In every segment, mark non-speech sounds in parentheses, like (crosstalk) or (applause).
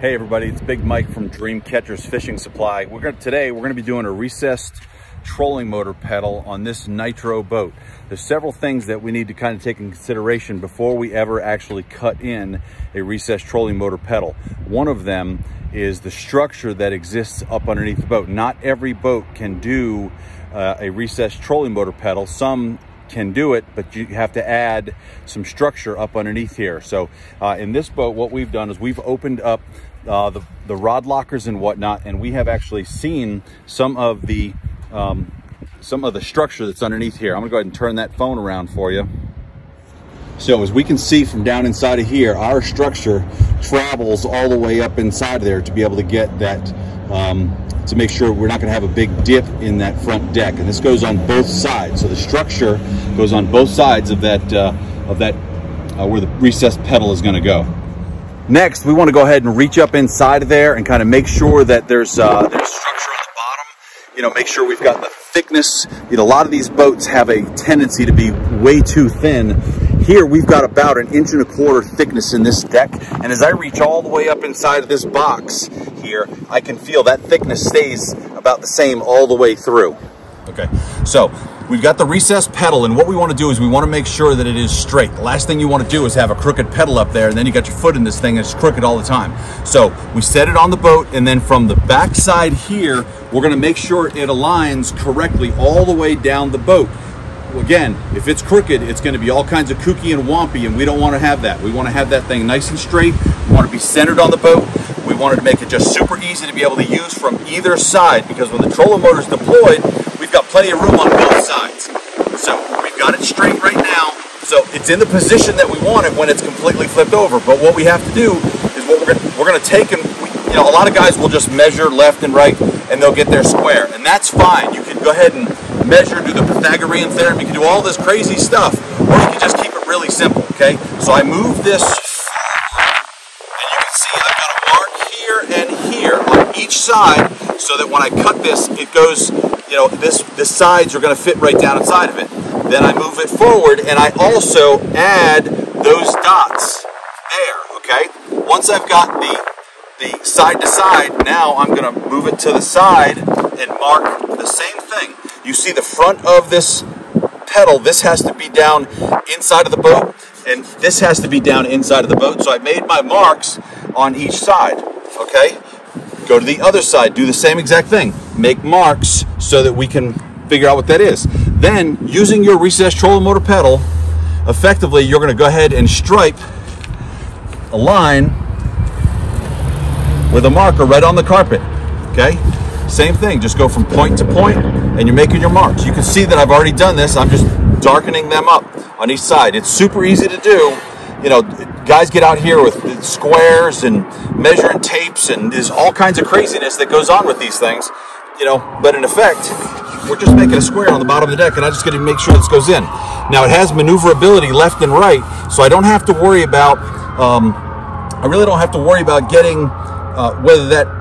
Hey everybody, it's Big Mike from Dreamcatchers Fishing Supply. We're gonna, today we're gonna be doing a recessed trolling motor pedal on this Nitro boat. There's several things that we need to kind of take in consideration before we ever actually cut in a recessed trolling motor pedal. One of them is the structure that exists up underneath the boat. Not every boat can do uh, a recessed trolling motor pedal. Some can do it, but you have to add some structure up underneath here. So uh, in this boat, what we've done is we've opened up uh, the, the rod lockers and whatnot, and we have actually seen some of the um, some of the structure that's underneath here. I'm gonna go ahead and turn that phone around for you. So as we can see from down inside of here, our structure travels all the way up inside there to be able to get that, um, to make sure we're not gonna have a big dip in that front deck. And this goes on both sides. So the structure goes on both sides of that, uh, of that uh, where the recessed pedal is gonna go. Next, we want to go ahead and reach up inside of there and kind of make sure that there's, uh, there's structure on the bottom. You know, make sure we've got the thickness. You know, a lot of these boats have a tendency to be way too thin. Here, we've got about an inch and a quarter thickness in this deck. And as I reach all the way up inside of this box here, I can feel that thickness stays about the same all the way through. Okay, so we've got the recessed pedal and what we want to do is we want to make sure that it is straight. The last thing you want to do is have a crooked pedal up there and then you got your foot in this thing and it's crooked all the time. So we set it on the boat and then from the back side here, we're going to make sure it aligns correctly all the way down the boat. Again, if it's crooked, it's going to be all kinds of kooky and wompy and we don't want to have that. We want to have that thing nice and straight. We want to be centered on the boat. We wanted to make it just super easy to be able to use from either side because when the trolling motor is deployed, we've got plenty of room on both sides. So we've got it straight right now. So it's in the position that we want it when it's completely flipped over. But what we have to do is what we're gonna, we're gonna take and, we, you know, a lot of guys will just measure left and right and they'll get their square. And that's fine. You can go ahead and measure, do the Pythagorean theorem, you can do all this crazy stuff, or you can just keep it really simple, okay? So I move this and you can see I've got a mark here and here on each side so that when I cut this, it goes, you know, this the sides are going to fit right down inside of it. Then I move it forward and I also add those dots there, okay? Once I've got the the side to side, now I'm going to move it to the side and mark the same thing. You see the front of this pedal, this has to be down inside of the boat, and this has to be down inside of the boat. So I made my marks on each side, okay? Go to the other side, do the same exact thing. Make marks so that we can figure out what that is. Then, using your recessed trolling motor pedal, effectively you're gonna go ahead and stripe a line with a marker right on the carpet, okay? Same thing, just go from point to point and you're making your marks. You can see that I've already done this. I'm just darkening them up on each side. It's super easy to do. You know, guys get out here with squares and measuring tapes and there's all kinds of craziness that goes on with these things, you know, but in effect, we're just making a square on the bottom of the deck and I just got to make sure this goes in. Now it has maneuverability left and right, so I don't have to worry about, um, I really don't have to worry about getting uh, whether that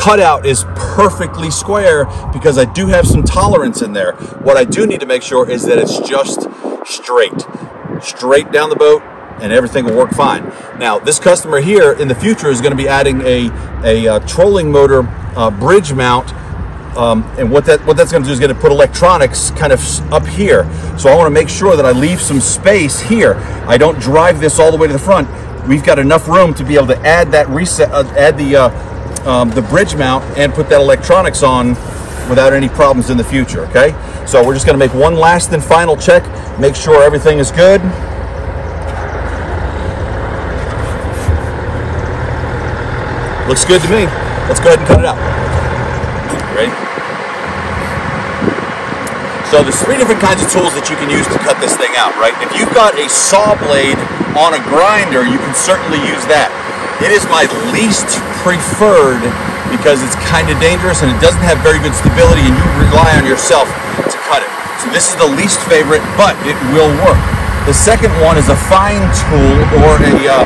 cutout is perfectly square because I do have some tolerance in there. What I do need to make sure is that it's just straight, straight down the boat, and everything will work fine. Now, this customer here in the future is going to be adding a, a, a uh, trolling motor uh, bridge mount. Um, and what that what that's going to do is going to put electronics kind of up here. So I want to make sure that I leave some space here. I don't drive this all the way to the front. We've got enough room to be able to add that reset, uh, add the uh, um, the bridge mount, and put that electronics on without any problems in the future. Okay. So we're just going to make one last and final check. Make sure everything is good. Looks good to me. Let's go ahead and cut it out. Ready? So there's three different kinds of tools that you can use to cut this thing out, right? If you've got a saw blade on a grinder, you can certainly use that. It is my least preferred because it's kind of dangerous and it doesn't have very good stability and you rely on yourself to cut it. So this is the least favorite, but it will work. The second one is a Fein tool or a uh,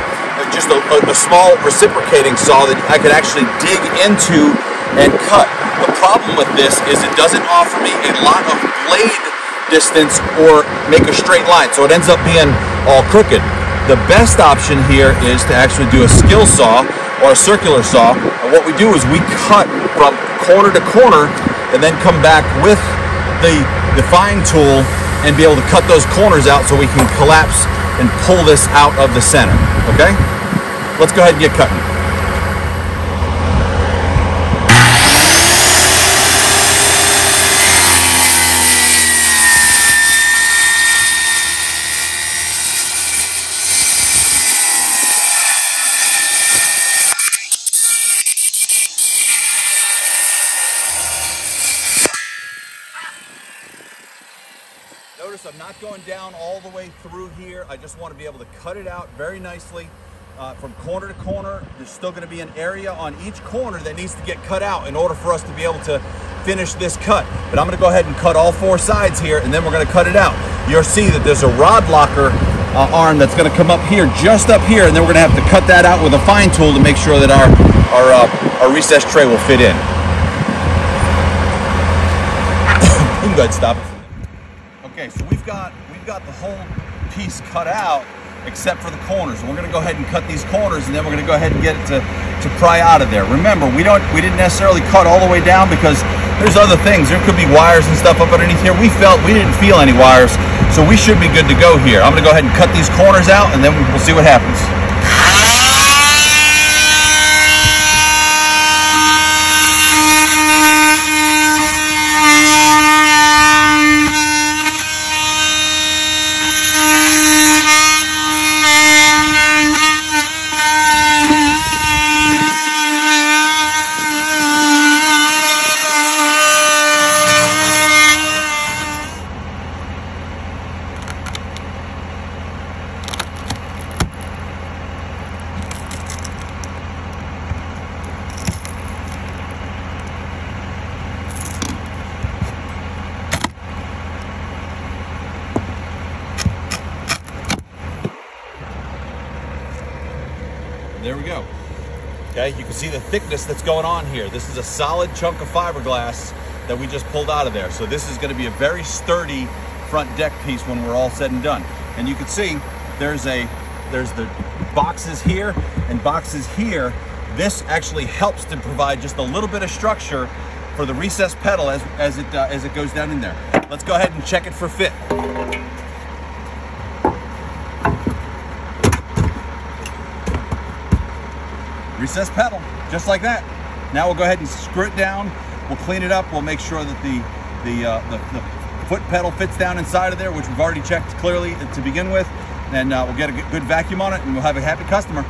just a, a, small reciprocating saw that I could actually dig into and cut. The problem with this is it doesn't offer me a lot of blade distance or make a straight line, so it ends up being all crooked. The best option here is to actually do a skill saw, or a circular saw. And what we do is we cut from corner to corner and then come back with the, Fein tool and be able to cut those corners out so we can collapse and pull this out of the center, okay? Let's go ahead and get cutting. Notice I'm not going down all the way through here. I just want to be able to cut it out very nicely uh, from corner to corner. There's still going to be an area on each corner that needs to get cut out in order for us to be able to finish this cut. But I'm going to go ahead and cut all four sides here and then we're going to cut it out. You'll see that there's a rod locker uh, arm that's going to come up here, just up here, and then we're going to have to cut that out with a Fein tool to make sure that our, our, uh, our recess tray will fit in. (coughs) can go ahead stop. Okay, so we've got we've got the whole piece cut out except for the corners. We're gonna go ahead and cut these corners and then we're gonna go ahead and get it to, to pry out of there. Remember, we don't we didn't necessarily cut all the way down because there's other things. There could be wires and stuff up underneath here. We felt we didn't feel any wires, so we should be good to go here. I'm gonna go ahead and cut these corners out and then we'll see what happens. There we go. Okay, you can see the thickness that's going on here. This is a solid chunk of fiberglass that we just pulled out of there. So this is gonna be a very sturdy front deck piece when we're all said and done. And you can see there's a there's the boxes here and boxes here. This actually helps to provide just a little bit of structure for the recessed pedal as, as, it, uh, as it goes down in there. Let's go ahead and check it for fit. Recessed pedal, just like that. Now we'll go ahead and screw it down. We'll clean it up. We'll make sure that the the, uh, the, the foot pedal fits down inside of there, which we've already checked clearly to begin with. And uh, we'll get a good vacuum on it and we'll have a happy customer.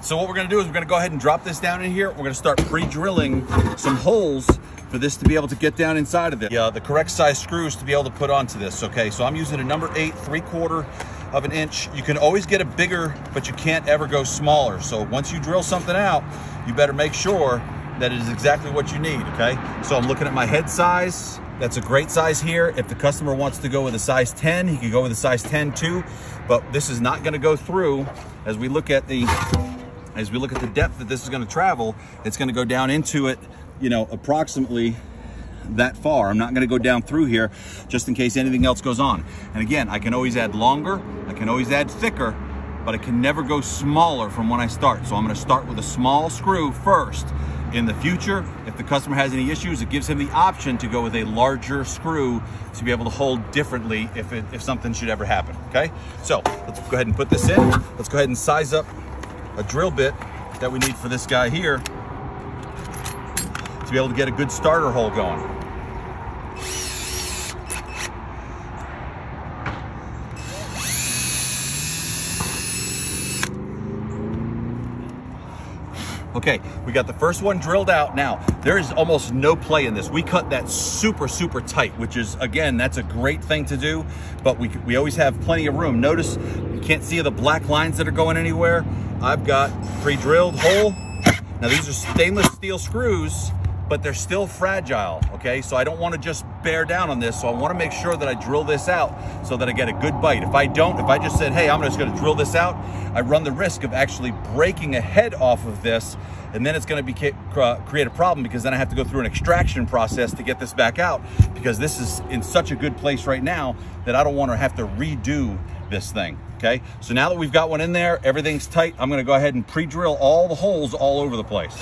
Right, so what we're gonna do is we're gonna go ahead and drop this down in here. We're gonna start pre-drilling some holes for this to be able to get down inside of it. Yeah, the correct size screws to be able to put onto this, okay? So I'm using a number eight, three quarter of an inch. You can always get a bigger, but you can't ever go smaller. So once you drill something out, you better make sure that it is exactly what you need, okay? So I'm looking at my head size. That's a great size here. If the customer wants to go with a size 10, he could go with a size 10 too, but this is not gonna go through as we look at the as we look at the depth that this is going to travel, it's going to go down into it, you know, approximately that far. I'm not going to go down through here just in case anything else goes on. And again, I can always add longer, I can always add thicker, but I can never go smaller from when I start. So I'm going to start with a small screw first. In the future, if the customer has any issues, it gives him the option to go with a larger screw to be able to hold differently if, it, if something should ever happen, okay? So let's go ahead and put this in. Let's go ahead and size up a drill bit that we need for this guy here to be able to get a good starter hole going. Okay, we got the first one drilled out. Now, there is almost no play in this. We cut that super, super tight, which is, again, that's a great thing to do, but we, we always have plenty of room. Notice you can't see the black lines that are going anywhere. I've got pre-drilled hole. Now, these are stainless steel screws, but they're still fragile, okay? So I don't wanna just bear down on this, so I wanna make sure that I drill this out so that I get a good bite. If I don't, if I just said, hey, I'm just gonna drill this out, I run the risk of actually breaking a head off of this and then it's going to be create a problem because then I have to go through an extraction process to get this back out because this is in such a good place right now that I don't want to have to redo this thing. Okay, so now that we've got one in there, everything's tight, I'm gonna go ahead and pre-drill all the holes all over the place.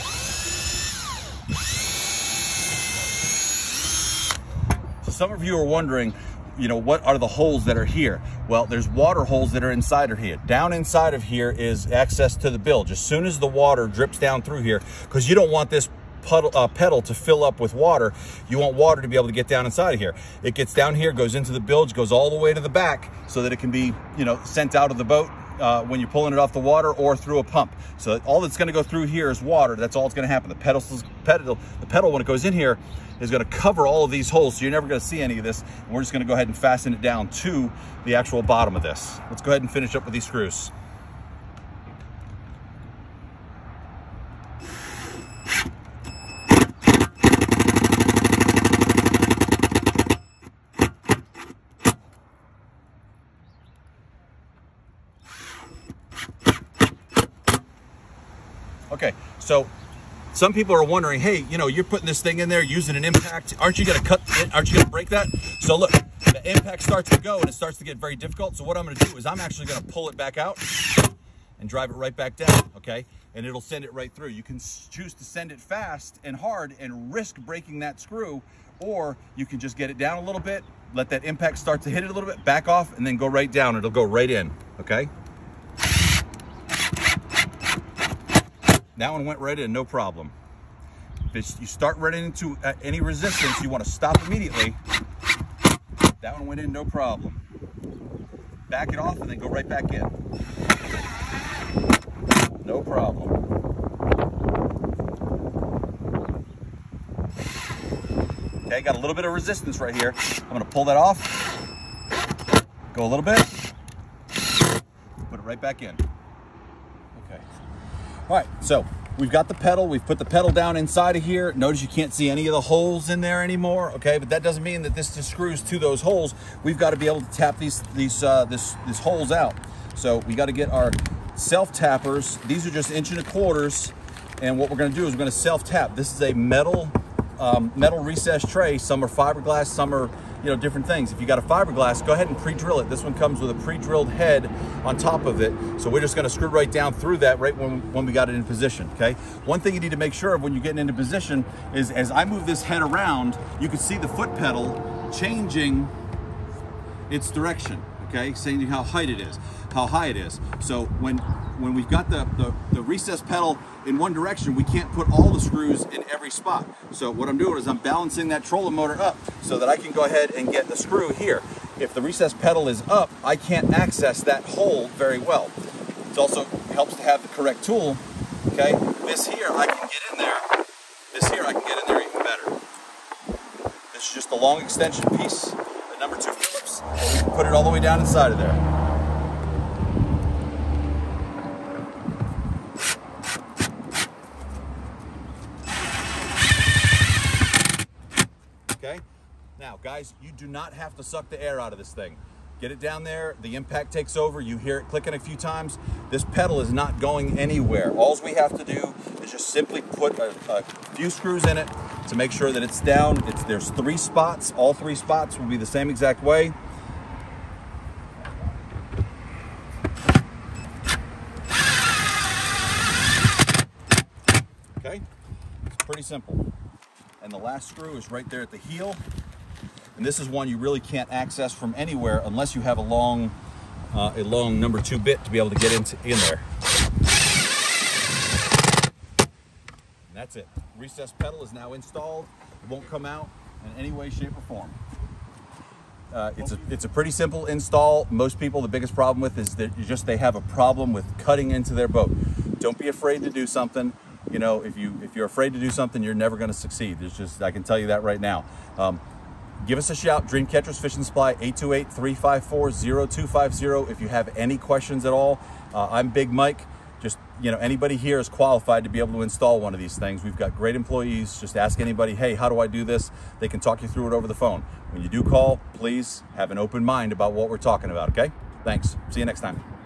So some of you are wondering, you know, what are the holes that are here? Well, there's water holes that are inside of here. Down inside of here is access to the bilge. As soon as the water drips down through here, because you don't want this puddle, uh, pedal to fill up with water, you want water to be able to get down inside of here. It gets down here, goes into the bilge, goes all the way to the back so that it can be, you know, sent out of the boat uh, when you're pulling it off the water or through a pump. So all that's gonna go through here is water. That's all that's gonna happen. The pedal, pedal, the pedal when it goes in here is gonna cover all of these holes. So you're never gonna see any of this. And we're just gonna go ahead and fasten it down to the actual bottom of this. Let's go ahead and finish up with these screws. Okay, so some people are wondering, hey, you know, you're putting this thing in there using an impact. Aren't you gonna cut it? Aren't you gonna break that? So look, the impact starts to go and it starts to get very difficult. So what I'm gonna do is I'm actually gonna pull it back out and drive it right back down, okay? And it'll send it right through. You can choose to send it fast and hard and risk breaking that screw, or you can just get it down a little bit, let that impact start to hit it a little bit, back off, and then go right down. It'll go right in, okay? That one went right in, no problem. If you start running into uh, any resistance, you want to stop immediately. That one went in, no problem. Back it off and then go right back in. No problem. Okay, got a little bit of resistance right here. I'm gonna pull that off, go a little bit, put it right back in. All right, so we've got the pedal. We've put the pedal down inside of here. Notice you can't see any of the holes in there anymore, okay? But that doesn't mean that this just screws to those holes. We've got to be able to tap these these uh, this these holes out. So we got to get our self tappers. These are just inch and a quarters. And what we're gonna do is we're gonna self tap. This is a metal um, metal recessed tray. Some are fiberglass, some are you know, different things. If you got a fiberglass, go ahead and pre-drill it. This one comes with a pre-drilled head on top of it. So we're just gonna screw right down through that right when, when we got it in position, okay? One thing you need to make sure of when you're getting into position is as I move this head around, you can see the foot pedal changing its direction, okay? Saying how height it is, how high it is. So when when we've got the, the, the recessed pedal in one direction, we can't put all the screws in every spot. So what I'm doing is I'm balancing that trolling motor up so that I can go ahead and get the screw here. If the recessed pedal is up, I can't access that hole very well. It also helps to have the correct tool, okay? This here, I can get in there. This here, I can get in there even better. This is just a long extension piece, the number two we put it all the way down inside of there. Okay? Now, guys, you do not have to suck the air out of this thing. Get it down there, the impact takes over, you hear it clicking a few times. This pedal is not going anywhere. All we have to do is just simply put a, a few screws in it to make sure that it's down. It's, there's three spots. All three spots will be the same exact way. Okay, it's pretty simple. And the last screw is right there at the heel. And this is one you really can't access from anywhere unless you have a long, uh, a long number two bit to be able to get into in there. And that's it. Recessed pedal is now installed. It won't come out in any way, shape, or form. Uh, it's a it's a pretty simple install. Most people, the biggest problem with is that just they have a problem with cutting into their boat. Don't be afraid to do something. You know, if you if you're afraid to do something, you're never going to succeed. There's just I can tell you that right now. Um, give us a shout. Dreamcatchers Fishing Supply, 828-354-0250. If you have any questions at all, uh, I'm Big Mike. Just you know, anybody here is qualified to be able to install one of these things. We've got great employees. Just ask anybody, hey, how do I do this? They can talk you through it over the phone. When you do call, please have an open mind about what we're talking about, okay? Thanks. See you next time.